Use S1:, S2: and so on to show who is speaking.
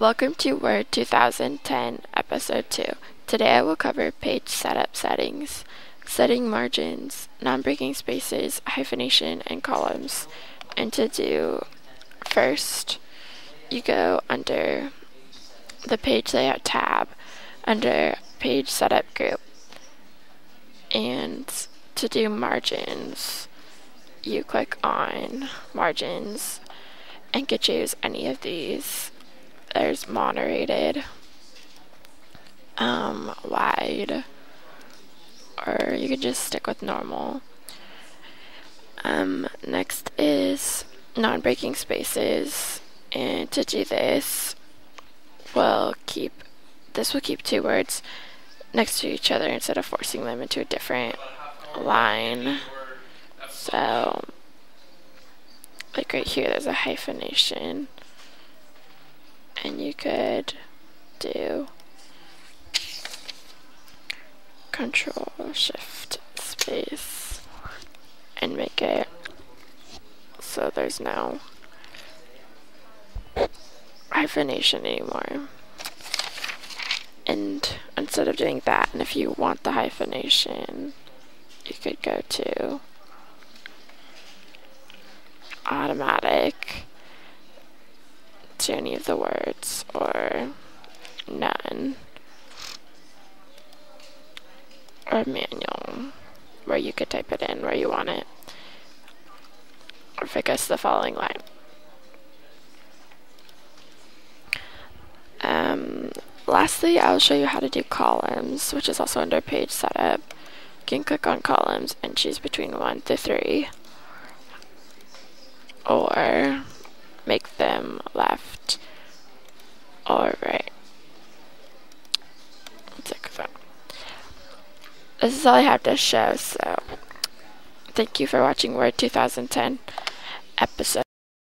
S1: Welcome to Word 2010, Episode 2. Today I will cover page setup settings, setting margins, non-breaking spaces, hyphenation, and columns. And to do, first, you go under the page layout tab, under page setup group. And to do margins, you click on margins and can choose any of these there's moderated, um, wide, or you could just stick with normal. Um, next is non-breaking spaces, and to do this, we'll keep, this will keep two words next to each other instead of forcing them into a different line. So, like right here, there's a hyphenation and you could do control shift space and make it so there's no hyphenation anymore. And instead of doing that and if you want the hyphenation you could go to automatic to any of the words or none or manual where you could type it in where you want it or to the following line. Um, lastly, I'll show you how to do columns, which is also under page setup. You can click on columns and choose between 1 to 3 or them left or right. Take. This is all I have to show, so thank you for watching Word 2010 episode.